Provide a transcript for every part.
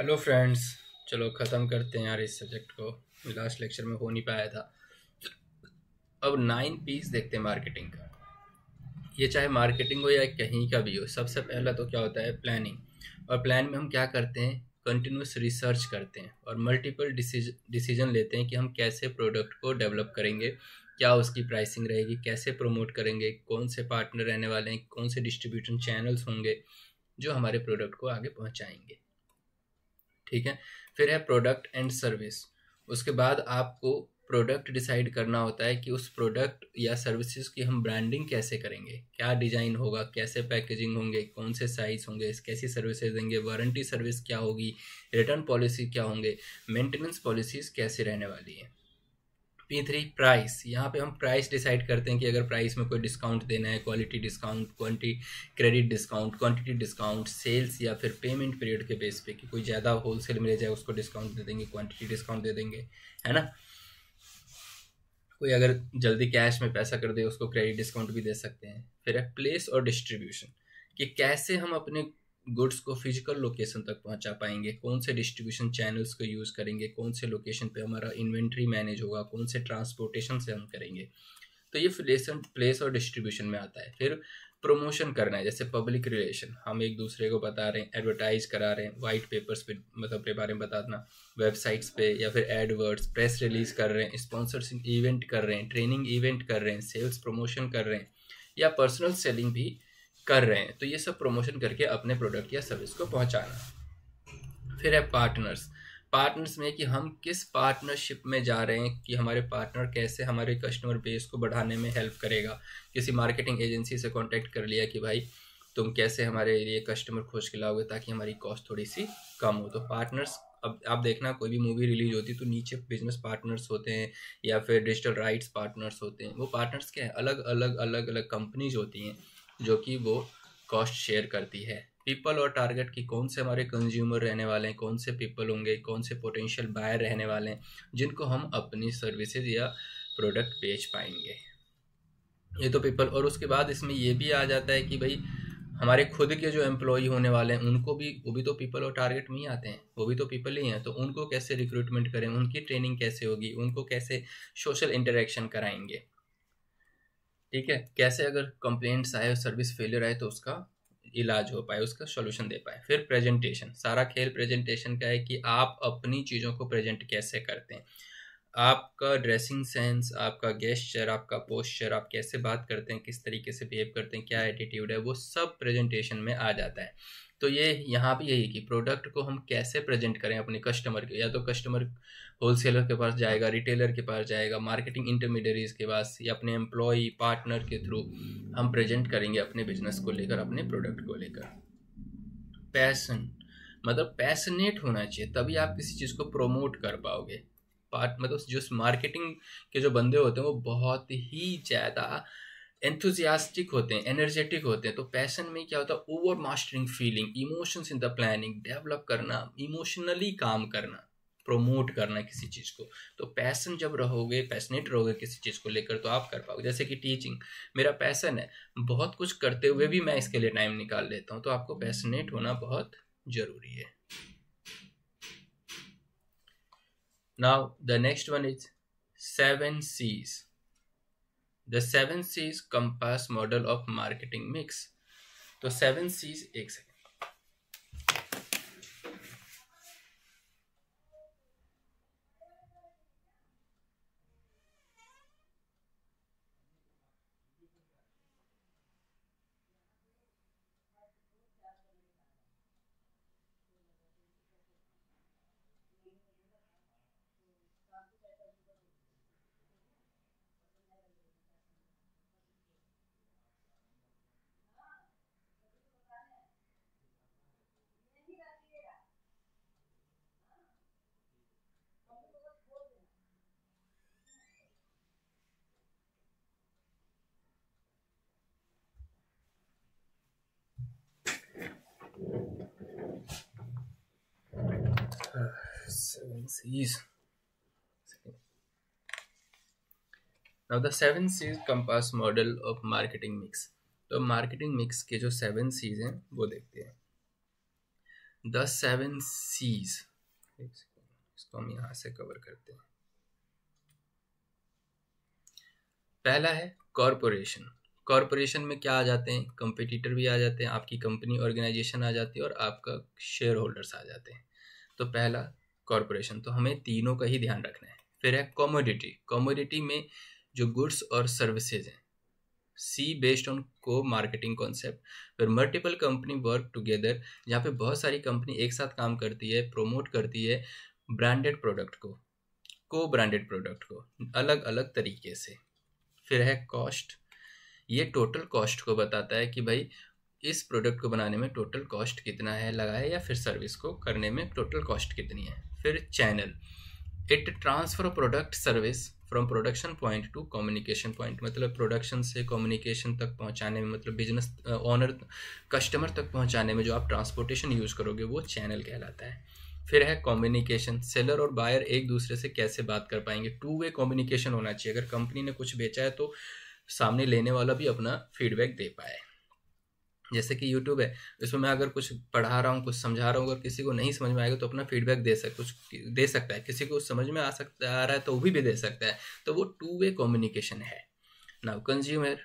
Hello friends चलो ख़त्म करते हैं यार इस सब्जेक्ट को। लास्ट लेक्चर में हो नहीं पाया था। अब नाइन पीस देखते हैं मार्केटिंग का। ये चाहे मार्केटिंग हो या कहीं का भी हो, सबसे पहला तो क्या होता है? प्लानिंग और प्लान में हम क्या करते हैं? कंटिन्यूस रिसर्च करते हैं और मल्टीपल डिसीज़न लेते हैं कि हम कैसे प्रोडक्ट को डेवलप करेंगे, क्या उसकी प्राइसिंग रहेगी, कैसे प्रमोट करेंगे, कौन से पार्टनर रहने वाले हैं, कौन से डिस्ट्रीब्यूशन चैनल्स होंगे, जो हमारे प्रोडक्ट को आगे पहुंचाएँगे। ठीक है? फिर है प्रोडक्ट एंड सर्विस उसके बाद आपको प्रोडक्ट डिसाइड करना होता है कि उस प्रोडक्ट या सर्विसेज़ की हम ब्रांडिंग कैसे करेंगे? क्या डिज़ाइन होगा? कैसे पैकेजिंग होंगे? कौन से साइज़ होंगे? कैसी सर्विसेज़ देंगे? वारंटी सर्विस क्या होगी? रिटर्न पॉलिसी क्या होंगे? मेंटेनेंस पॉलिसीज़ कैसे रहने वाली है? पी थ्री प्राइस यहाँ पे हम प्राइस डिसाइड करते हैं कि अगर प्राइस में कोई डिस्काउंट देना है quality discount quantity credit discount quantity discount sales या फिर पेमेंट पीरियड के बेस पे कि कोई ज़्यादा होलसेल मिले जाए, उसको डिस्काउंट दे देंगे क्वांटिटी डिस्काउंट दे देंगे, है ना? कोई अगर जल्दी कैश में पैसा कर दे, उसको क्रेडिट डिस्काउंट भी दे सकते हैं। फिर है प्लेस और डिस्ट्रीब्यूशन कि कैसे हम अपने गुड्स को फ़िज़िकल लोकेशन तक पहुँचा पाएँगे, कौन से डिस्ट्रीब्यूशन चैनल्स को यूज़ करेंगे, कौन से लोकेशन पे हमारा इन्वेंट्री मैनेज होगा, कौन से ट्रांसपोर्टेशन से हम करेंगे। तो ये प्लेस प्लेस और डिस्ट्रीब्यूशन में आता है। फिर प्रमोशन करना है, जैसे पब्लिक रिलेशन हम एक दूसरे को बता रहे हैं एडवर्टाइज करा रहे हैं वाइट पेपर्स पे मतलब के बारे में बताना वेबसाइट्स पे या फिर एडवर्ड्स प्रेस रिलीज़ कर रहे हैं स्पॉन्सरशिप इवेंट कर रहे हैं ट्रेनिंग इवेंट कर रहे हैं सेल्स प्रमोशन कर रहे हैं, या पर्सनल सेलिंग भी कर रहे हैं तो ये सब प्रमोशन करके अपने प्रोडक्ट या सर्विस को पहुंचाना। फिर है पार्टनर्स पार्टनर्स में कि हम किस पार्टनरशिप में जा रहे हैं, कि हमारे पार्टनर कैसे हमारे कस्टमर बेस को बढ़ाने में हेल्प करेगा। किसी मार्केटिंग एजेंसी से कांटेक्ट कर लिया कि भाई, तुम कैसे हमारे लिए कस्टमर खोज के लाओगे ताकि हमारी कॉस्ट थोड़ी सी कम हो। तो पार्टनर्स अब आप देखना, कोई भी मूवी रिलीज़ होती है तो नीचे बिज़नेस पार्टनर्स होते हैं, या फिर डिजिटल राइट्स पार्टनर्स होते हैं। वो पार्टनर्स क्या है? अलग अलग अलग अलग कंपनीज़ होती हैं। जो कि वो कॉस्ट शेयर करती है। पीपल और टारगेट की कौन से हमारे कंज्यूमर रहने वाले हैं, कौन से पीपल होंगे, कौन से पोटेंशियल बायर रहने वाले हैं, जिनको हम अपनी सर्विसेज़ या प्रोडक्ट बेच पाएँगे। ये तो पीपल और उसके बाद इसमें ये भी आ जाता है कि भाई, हमारे खुद के जो एम्प्लॉय होने वाले हैं, उनको भी, वो भी तो पीपल और टारगेट में ही आते हैं, वो भी तो पीपल ही हैं तो उनको कैसे रिक्रूटमेंट करें, उनकी ट्रेनिंग कैसे होगी, उनको कैसे सोशल इंटरेक्शन कराएँगे? ठीक है? कैसे अगर कंप्लेंट्स आए सर्विस फेलियर आए तो उसका इलाज हो पाए, उसका सोल्यूशन दे पाए। फिर प्रेजेंटेशन सारा खेल प्रेजेंटेशन का है कि आप अपनी चीज़ों को प्रेजेंट कैसे करते हैं। आपका ड्रेसिंग सेंस आपका गेस्चर आपका पोस्चर आप कैसे बात करते हैं, किस तरीके से बिहेव करते हैं, क्या एटीट्यूड है, वो सब प्रेजेंटेशन में आ जाता है। तो ये यहाँ पे यही कि प्रोडक्ट को हम कैसे प्रेजेंट करें अपने कस्टमर के, या तो कस्टमर होलसेलर के पास जाएगा रिटेलर के पास जाएगा मार्केटिंग इंटरमीडियरीज के पास, या अपने एम्प्लॉय पार्टनर के थ्रू हम प्रेजेंट करेंगे अपने बिज़नेस को लेकर, अपने प्रोडक्ट को लेकर। पैसन मतलब पैसनेट होना चाहिए, तभी आप किसी चीज़ को प्रोमोट कर पाओगे। पार्ट मतलब जो मार्केटिंग के जो बंदे होते हैं, वो बहुत ही ज़्यादा एंथुजियास्टिक होते हैं एनर्जेटिक होते हैं तो पैसन में क्या होता है? Over mastering feeling emotions in the planning develop करना इमोशनली काम करना प्रोमोट करना किसी चीज़ को। तो पैसन जब रहोगे पैसनेट रहोगे किसी चीज़ को लेकर तो आप कर पाओगे। जैसे कि टीचिंग मेरा पैसन है, बहुत कुछ करते हुए भी मैं इसके लिए टाइम निकाल लेता हूँ तो आपको पैसनेट होना बहुत ज़रूरी है। Now the next one is seven C's the seven Cs compass model of marketing mix तो सेवन सीज एक second seven C's. Now, the seven C's compass model of marketing mix. तो मार्केटिंग मिक्स के जो seven seize हैं, वो देखते हैं। The seven seize इसको हम यहाँ से कवर करते हैं। पहला है कॉरपोरेशन कॉरपोरेशन में क्या आ जाते हैं? कंपटीटर भी आ जाते हैं, आपकी कंपनी ऑर्गेनाइजेशन आ जाती है और आपका शेयर होल्डर्स आ जाते हैं। तो पहला कॉरपोरेशन तो हमें तीनों का ही ध्यान रखना है। फिर है कॉमोडिटी कॉमोडिटी में जो गुड्स और सर्विसेज़ हैं सी बेस्ड ऑन को मार्केटिंग कॉन्सेप्ट फिर मल्टीपल कंपनी वर्क टुगेदर जहाँ पे बहुत सारी कंपनी एक साथ काम करती है प्रोमोट करती है ब्रांडेड प्रोडक्ट को को ब्रांडेड प्रोडक्ट को अलग अलग तरीके से। फिर है कॉस्ट ये टोटल कॉस्ट को बताता है कि भाई, इस प्रोडक्ट को बनाने में टोटल कॉस्ट कितना है लगा है या फिर सर्विस को करने में टोटल कॉस्ट कितनी है। फिर channel it transfer product service from production point to communication point मतलब प्रोडक्शन से कम्युनिकेशन तक पहुँचाने में मतलब बिज़नेस ऑनर कस्टमर तक पहुँचाने में जो आप ट्रांसपोर्टेशन यूज़ करोगे, वो चैनल कहलाता है। फिर है कम्युनिकेशन सेलर और बायर एक दूसरे से कैसे बात कर पाएँगे? टू वे कम्युनिकेशन होना चाहिए। अगर कंपनी ने कुछ बेचा है तो सामने लेने वाला भी अपना फीडबैक दे पाए। जैसे कि यूट्यूब है इसमें मैं अगर कुछ पढ़ा रहा हूँ कुछ समझा रहा हूँ अगर किसी को नहीं समझ में आएगा तो अपना फीडबैक दे सक कुछ दे सकता है। किसी को समझ में आ सकता आ रहा है तो वो भी, भी दे सकता है। तो वो टू वे कम्युनिकेशन है। नाउ कंज्यूमर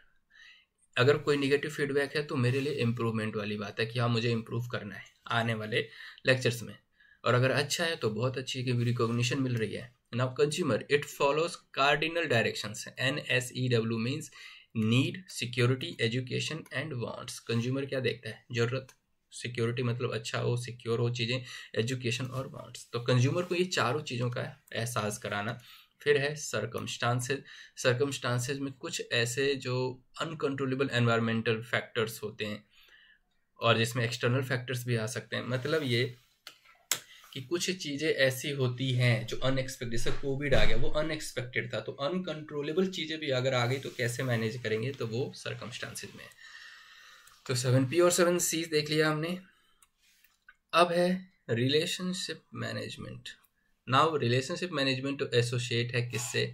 अगर कोई निगेटिव फीडबैक है तो मेरे लिए इम्प्रूवमेंट वाली बात है कि हाँ मुझे इम्प्रूव करना है आने वाले लेक्चर्स में। और अगर अच्छा है तो बहुत अच्छी रिकॉग्निशन मिल रही है। Now consumer it follows cardinal it N S E W means need security education and wants consumer क्या देखता है? ज़रूरत सिक्योरिटी मतलब अच्छा हो सिक्योर हो चीज़ें एजुकेशन और वांट्स तो कंज्यूमर को ये चारों चीज़ों का एहसास कराना फिर है सरकमस्टांसेज सरकमस्टांसेज में कुछ ऐसे जो अनकंट्रोलेबल एनवायरमेंटल फैक्टर्स होते हैं और जिसमें एक्सटर्नल फैक्टर्स भी आ सकते हैं। मतलब ये कि कुछ चीज़ें ऐसी होती हैं जो अनएक्सपेक्टेड जैसे कोविड आ गया, वो अनएक्सपेक्टेड था तो अनकंट्रोलेबल चीज़ें भी अगर आ गई तो कैसे मैनेज करेंगे तो वो सरकमस्टांसिस में तो सेवन पी और सेवन सी देख लिया हमने। अब है relationship management now relationship management to associate है किससे?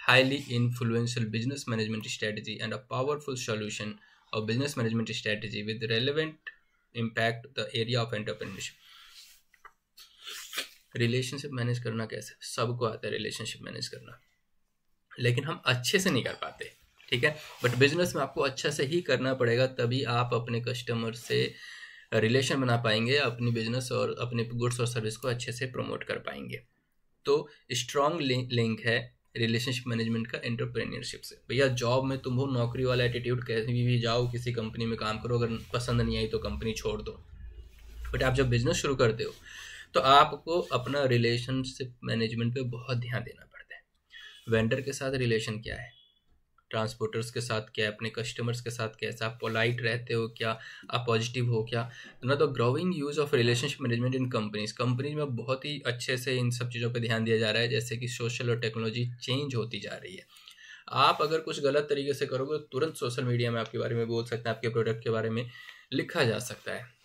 Highly influential business management strategy and a powerful solution और business management strategy with relevant impact the area of entrepreneurship relationship manage करना कैसे? सबको आता है रिलेशनशिप मैनेज करना। लेकिन हम अच्छे से नहीं कर पाते, ठीक है? बट बिज़नेस में आपको अच्छा से ही करना पड़ेगा, तभी आप अपने कस्टमर से रिलेशन बना पाएँगे, अपनी बिज़नेस और अपने गुड्स और सर्विस को अच्छे से प्रमोट कर पाएँगे। तो स्ट्रॉन्ग लिंक है रिलेशनशिप मैनेजमेंट का एंटरप्रेन्योरशिप से। भैया जॉब में तुम हो, नौकरी वाला एटीट्यूड कहीं भी जाओ, किसी कंपनी में काम करो, अगर पसंद नहीं आई तो कंपनी छोड़ दो। बट आप जब बिज़नेस शुरू करते हो तो आपको अपना रिलेशनशिप मैनेजमेंट पे बहुत ध्यान देना पड़ता है। वेंडर के साथ रिलेशन क्या है? ट्रांसपोर्टर्स के साथ क्या अपने कस्टमर्स के साथ कैसा आप पोलाइट रहते हो क्या? आप पॉजिटिव हो क्या? ना तो growing use of relationship management in companies companies में बहुत ही अच्छे से इन सब चीज़ों पर ध्यान दिया जा रहा है, जैसे कि सोशल और टेक्नोलॉजी चेंज होती जा रही है। आप अगर कुछ गलत तरीके से करोगे तो तुरंत सोशल मीडिया में आपके बारे में बोल सकते हैं, आपके प्रोडक्ट के बारे में लिखा जा सकता है।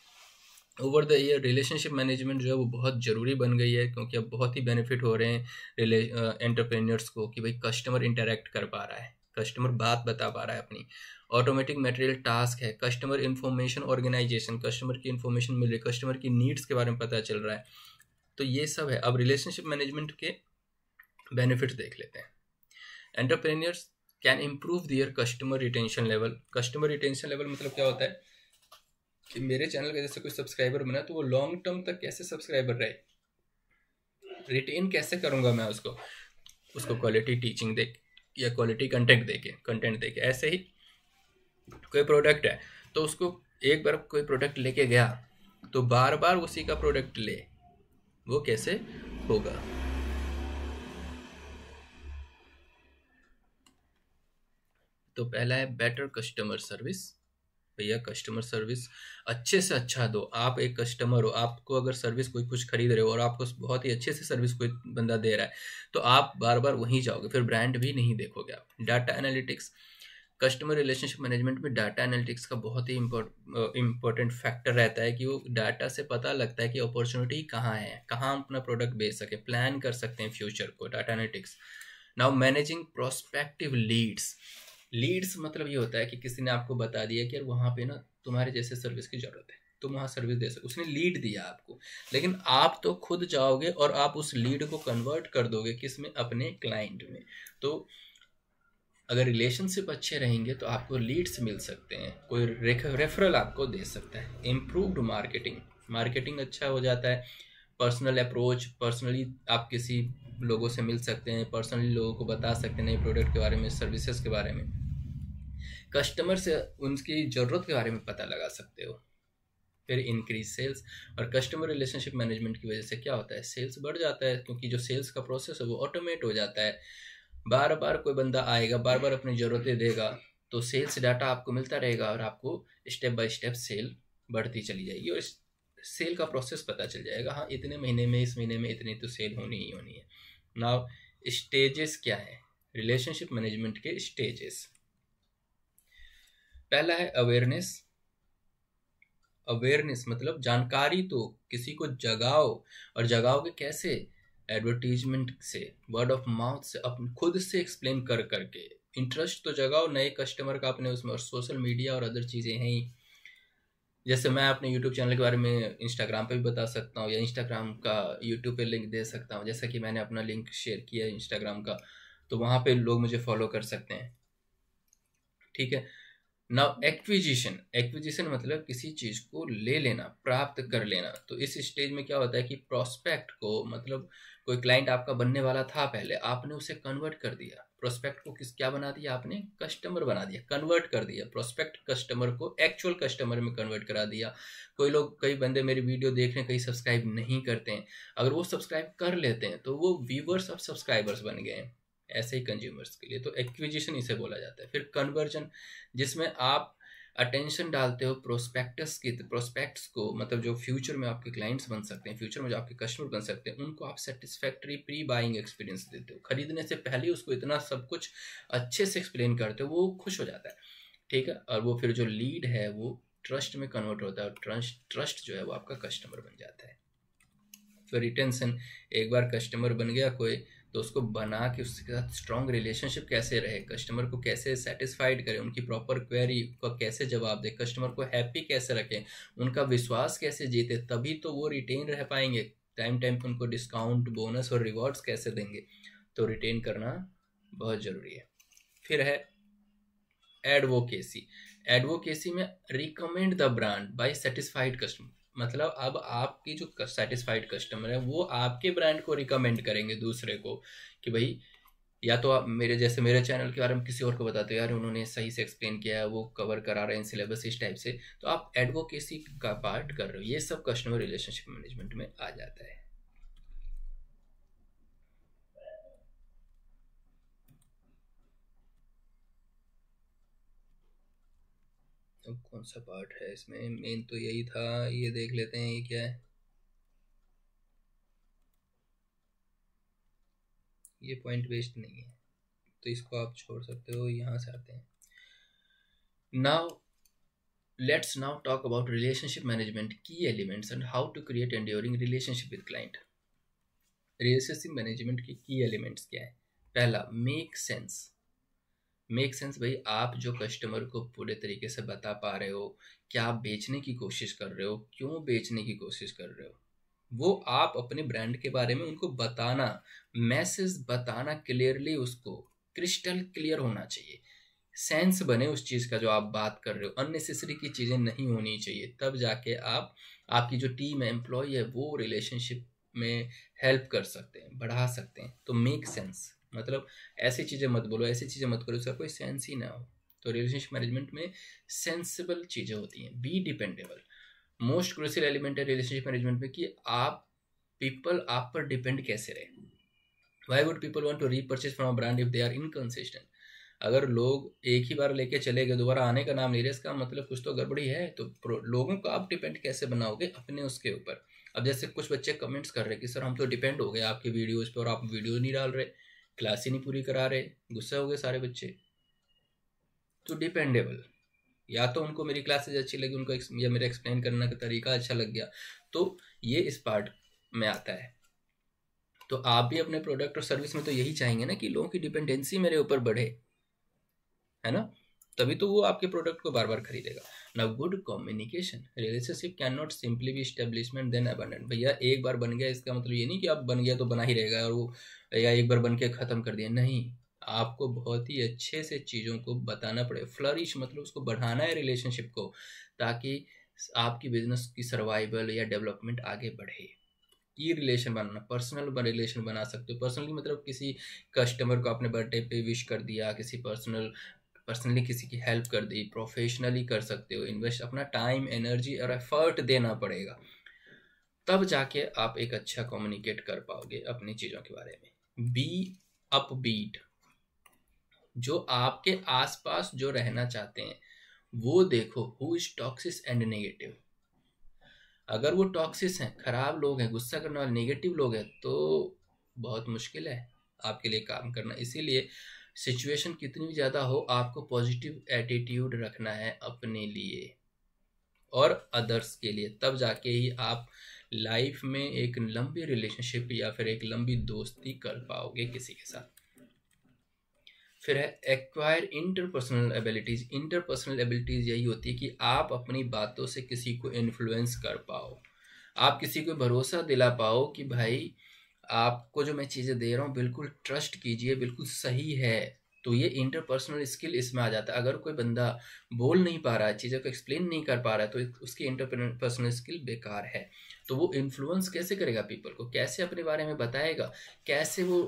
Over the year relationship management जो है वो बहुत ज़रूरी बन गई है, क्योंकि अब बहुत ही बेनिफिट हो रहे हैं रिले एंटरप्रेन्योर्स को कि भाई कस्टमर इंटरेक्ट कर पा रहा है कस्टमर बात बता पा रहा है अपनी। ऑटोमेटिक मटेरियल टास्क है कस्टमर इन्फॉर्मेशन ऑर्गेनाइजेशन कस्टमर की इन्फॉर्मेशन मिल रही है कस्टमर की नीड्स के बारे में पता चल रहा है। तो ये सब है। अब रिलेशनशिप मैनेजमेंट के बेनिफिट्स देख लेते हैं। Entrepreneurs can improve their customer retention level customer retention level मतलब क्या होता है? कि मेरे चैनल का जैसे कोई सब्सक्राइबर बना तो वो लॉन्ग टर्म तक कैसे सब्सक्राइबर रहे? रिटेन कैसे करूँगा मैं उसको? उसको क्वालिटी टीचिंग दे या क्वालिटी कंटेंट दे के कंटेंट दे के ऐसे ही कोई प्रोडक्ट है। तो उसको एक बार कोई प्रोडक्ट लेके गया तो बार बार उसी का प्रोडक्ट ले, वो कैसे होगा? तो पहला है बेटर कस्टमर सर्विस भैया कस्टमर सर्विस अच्छे से अच्छा दो। आप एक कस्टमर हो, आपको अगर सर्विस कोई कुछ खरीद रहे हो और आपको बहुत ही अच्छे से सर्विस कोई बंदा दे रहा है तो आप बार बार वहीं जाओगे, फिर ब्रांड भी नहीं देखोगे आप। Data analytics customer relationship management में डाटा एनालिटिक्स का बहुत ही इंपॉर्टेंट फैक्टर रहता है कि वो डाटा से पता लगता है कि अपॉर्चुनिटी कहाँ है, कहाँ हम अपना प्रोडक्ट बेच सके प्लान कर सकते हैं फ्यूचर को data analytics now managing prospective leads leads मतलब ये होता है कि किसी ने आपको बता दिया कि यार वहाँ पे ना तुम्हारे जैसे सर्विस की ज़रूरत है, तुम वहाँ सर्विस दे सकते उसने लीड दिया आपको। लेकिन आप तो खुद जाओगे और आप उस लीड को कन्वर्ट कर दोगे किसमें अपने क्लाइंट में। तो अगर रिलेशनशिप अच्छे रहेंगे तो आपको लीड्स मिल सकते हैं। कोई रेफरल आपको दे सकता है। इम्प्रूव्ड मार्केटिंग मार्केटिंग अच्छा हो जाता है। पर्सनल अप्रोच पर्सनली आप किसी लोगों से मिल सकते हैं पर्सनली लोगों को बता सकते हैं नए प्रोडक्ट के बारे में सर्विसेज़ के बारे में। कस्टमर से उनकी ज़रूरत के बारे में पता लगा सकते हो। फिर इंक्रीज सेल्स और कस्टमर रिलेशनशिप मैनेजमेंट की वजह से क्या होता है? सेल्स बढ़ जाता है क्योंकि जो सेल्स का प्रोसेस है वो ऑटोमेट हो जाता है। बार बार कोई बंदा आएगा बार बार अपनी ज़रूरतें देगा तो सेल्स डाटा आपको मिलता रहेगा और आपको स्टेप बाय स्टेप सेल बढ़ती चली जाएगी और सेल का प्रोसेस पता चल जाएगा हाँ इतने महीने में, इस महीने में इतनी तो सेल होनी ही होनी है। नाउ स्टेजेस क्या है? रिलेशनशिप मैनेजमेंट के स्टेजेस पहला है अवेयरनेस अवेयरनेस मतलब जानकारी तो किसी को जगाओ, और जगाओगे कैसे? एडवर्टीजमेंट से वर्ड ऑफ़ माउथ से अपने खुद से एक्सप्लेन कर, करके. इंटरेस्ट तो जगाओ, नए कस्टमर का अपने उसमें, और सोशल मीडिया और अदर चीज़ें हैं ही. जैसे मैं अपने यूट्यूब चैनल के बारे में इंस्टाग्राम पे भी बता सकता हूँ या इंस्टाग्राम का यूट्यूब पे लिंक दे सकता हूँ। जैसा कि मैंने अपना लिंक शेयर किया है इंस्टाग्राम का तो वहाँ पे लोग मुझे फॉलो कर सकते हैं। ठीक है? नाउ एक्विजिशन एक्विजिशन मतलब किसी चीज़ को ले लेना, प्राप्त कर लेना। तो इस स्टेज में क्या होता है कि प्रोस्पेक्ट को मतलब कोई क्लाइंट आपका बनने वाला था पहले, आपने उसे कन्वर्ट कर दिया। प्रोस्पेक्ट को किस, क्या बना दिया आपने? कस्टमर बना दिया कन्वर्ट कर दिया प्रोस्पेक्ट कस्टमर को एक्चुअल कस्टमर में कन्वर्ट करा दिया। कोई लोग, कई बंदे मेरी वीडियो देख रहे हैं कई सब्सक्राइब नहीं करते हैं। अगर वो सब्सक्राइब कर लेते हैं तो वो व्यूवर्स और सब्सक्राइबर्स बन गए हैं, ऐसे ही कंज्यूमर्स के लिए। तो एक्विजिशन इसे बोला जाता है। फिर कन्वर्जन जिसमें आप अटेंशन डालते हो प्रोस्पेक्टस की प्रोस्पेक्ट्स को मतलब जो फ्यूचर में आपके क्लाइंट्स बन सकते हैं फ्यूचर में जो आपके कस्टमर बन सकते हैं, उनको आप सेटिस्फैक्ट्री प्री बाइंग एक्सपीरियंस देते हो। खरीदने से पहले उसको इतना सब कुछ अच्छे से एक्सप्लेन करते हो, वो खुश हो जाता है। ठीक है? और वो फिर जो लीड है, वो ट्रस्ट में कन्वर्ट होता है और ट्रस्ट ट्रस्ट जो है वो आपका कस्टमर बन जाता है। फिर रिटेंशन एक बार कस्टमर बन गया कोई तो उसको बना के उसके साथ स्ट्रॉन्ग रिलेशनशिप कैसे रहे? कस्टमर को कैसे सेटिस्फाइड करें? उनकी प्रॉपर क्वेरी का कैसे जवाब दे? कस्टमर को हैप्पी कैसे रखें? उनका विश्वास कैसे जीते? तभी तो वो रिटेन रह पाएँगे। टाइम टाइम पर उनको डिस्काउंट बोनस और रिवॉर्ड्स कैसे देंगे? तो रिटेन करना बहुत ज़रूरी है। फिर है एडवोकेसी एडवोकेसी में recommend the brand by satisfied customer मतलब अब आपकी जो सेटिस्फाइड कस्टमर है, वो आपके ब्रांड को रिकमेंड करेंगे दूसरे को कि भाई, या तो आप मेरे जैसे मेरे चैनल के बारे में किसी और को बताते हो, यार उन्होंने सही से एक्सप्लेन किया है, वो कवर करा रहे हैं सिलेबस इस टाइप से तो आप एडवोकेसी का पार्ट कर रहे हो। ये सब कस्टमर रिलेशनशिप मैनेजमेंट में आ जाता है। अब कौन सा पार्ट है इसमें? मेन तो यही था। ये देख लेते हैं ये क्या है। ये पॉइंट वेस्ट नहीं है। तो इसको आप छोड़ सकते हो, यहाँ से आते हैं। Now let's now talk about relationship management key elements and how to create enduring relationship with client relationship management के की एलिमेंट्स क्या है? पहला मेक सेंस मेक सेंस भाई? आप जो कस्टमर को पूरे तरीके से बता पा रहे हो, क्या आप बेचने की कोशिश कर रहे हो? क्यों बेचने की कोशिश कर रहे हो? वो आप अपने ब्रांड के बारे में उनको बताना मैसेज बताना क्लियरली उसको क्रिस्टल क्लियर होना चाहिए। सेंस बने उस चीज़ का जो आप बात कर रहे हो। अननेसेसरी की चीज़ें नहीं होनी चाहिए। तब जाके आप, आपकी जो टीम है एम्प्लॉय है, वो रिलेशनशिप में हेल्प कर सकते हैं, बढ़ा सकते हैं। तो मेक सेंस मतलब ऐसी चीज़ें मत बोलो, ऐसी चीज़ें मत करो, उसका कोई सेंस ही ना हो। तो रिलेशनशिप मैनेजमेंट में सेंसिबल चीज़ें होती हैं। Be dependable most crucial element है रिलेशनशिप मैनेजमेंट में कि आप पीपल आप पर डिपेंड कैसे रहे? Why would people want to repurchase from brand if they are inconsistent अगर लोग एक ही बार लेके चले गए, दोबारा आने का नाम ले रहे इसका मतलब कुछ तो गड़बड़ी है। तो लोगों को आप डिपेंड कैसे बनाओगे अपने उसके ऊपर? अब जैसे कुछ बच्चे कमेंट्स कर रहे हैं कि, सर, हम तो डिपेंड हो गए आपके वीडियोज़ पर और आप वीडियो नहीं डाल रहे। क्लास ही नहीं पूरी करा रहे, गुस्सा हो गए सारे बच्चे। तो डिपेंडेबल या तो उनको मेरी क्लासेज अच्छी लगी, उनको या मेरा एक्सप्लेन करने का तरीका अच्छा लग गया। तो ये इस पार्ट में आता है। तो आप भी अपने प्रोडक्ट और सर्विस में तो यही चाहेंगे ना कि लोगों की डिपेंडेंसी मेरे ऊपर बढ़े, है ना? तभी तो वो आपके प्रोडक्ट को बार बार खरीदेगा। ना good communication relationship can not simply भी स्टेब्लिशमेंट देन अबंडेंट भैया, एक बार बन गया, इसका मतलब ये नहीं कि आप बन गया तो बना ही रहेगा और वो या एक बार बन के ख़त्म कर दिया। नहीं, आपको बहुत ही अच्छे से चीज़ों को बताना पड़े फ्लरिश मतलब उसको बढ़ाना है रिलेशनशिप को, ताकि आपकी बिज़नेस की सर्वाइवल या डेवलपमेंट आगे बढ़े। ये रिलेशन बनाना पर्सनल रिलेशन बना सकते हो। पर्सनली मतलब किसी कस्टमर को अपने बर्थडे पे विश कर दिया, किसी पर्सनल पर्सनली किसी की हेल्प कर दी प्रोफेशनली कर सकते हो इन्वेस्ट अपना टाइम एनर्जी और एफर्ट देना पड़ेगा। तब जाके आप एक अच्छा कम्युनिकेट कर पाओगे अपनी चीज़ों के बारे में। बी अप बीट जो आपके आसपास जो रहना चाहते हैं, वो देखो who is toxic and negative अगर वो टॉक्सिस हैं, खराब लोग हैं, गुस्सा करने वाले नेगेटिव लोग हैं तो बहुत मुश्किल है आपके लिए काम करना। इसीलिए सिचुएशन कितनी भी ज़्यादा हो, आपको पॉजिटिव एटीट्यूड रखना है अपने लिए और अदर्स के लिए। तब जाके ही आप लाइफ में एक लंबी रिलेशनशिप या फिर एक लंबी दोस्ती कर पाओगे किसी के साथ। फिर है acquire interpersonal abilities interpersonal abilities यही होती है कि आप अपनी बातों से किसी को इन्फ्लुएंस कर पाओ। आप किसी को भरोसा दिला पाओ कि भाई आपको जो मैं चीज़ें दे रहा हूँ, बिल्कुल ट्रस्ट कीजिए, बिल्कुल सही है तो ये इंटरपर्सनल स्किल इसमें आ जाता है। अगर कोई बंदा बोल नहीं पा रहा है, चीज़ों को एक्सप्लेन नहीं कर पा रहा है तो उसकी इंटरपर्सनल स्किल बेकार है। तो वो इन्फ्लुएंस कैसे करेगा पीपल को? कैसे अपने बारे में बताएगा? कैसे वो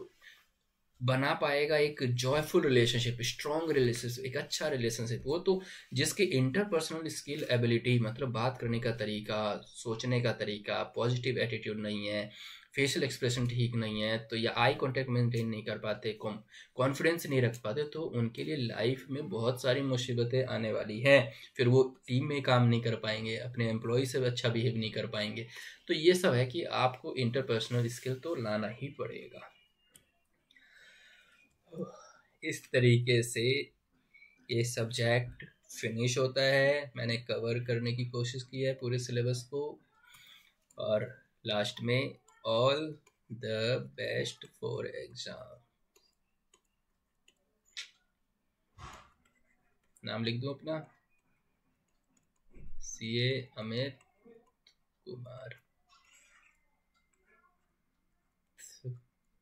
बना पाएगा एक जॉयफुल रिलेशनशिप स्ट्रॉन्ग रिलेशनशिप एक अच्छा रिलेशनशिप वो तो जिसकी इंटरपर्सनल स्किल एबिलिटी मतलब बात करने का तरीका, सोचने का तरीका पॉजिटिव एटीट्यूड नहीं है फेशियल एक्सप्रेशन ठीक नहीं है तो या आई कांटेक्ट मेंटेन नहीं कर पाते कॉन्फिडेंस नहीं रख पाते तो उनके लिए लाइफ में बहुत सारी मुसीबतें आने वाली हैं। फिर वो टीम में काम नहीं कर पाएँगे, अपने एम्प्लॉय से अच्छा बिहेव नहीं कर पाएँगे। तो ये सब है कि आपको इंटरपर्सनल स्किल तो लाना ही पड़ेगा। इस तरीके से ये सब्जेक्ट फिनिश होता है। मैंने कवर करने की कोशिश की है पूरे सिलेबस को। और लास्ट में all the best for exam नाम लिख दो अपना? सी ए अमित कुमार।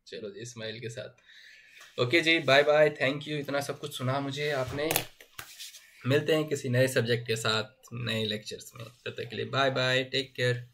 चलो जी स्माइल के साथ। ओके जी बाय बाय थैंक यू इतना सब कुछ सुना मुझे आपने। मिलते हैं किसी नए सब्जेक्ट के साथ, नए लेक्चर्स में। तब तक के लिए बाय बाय टेक केयर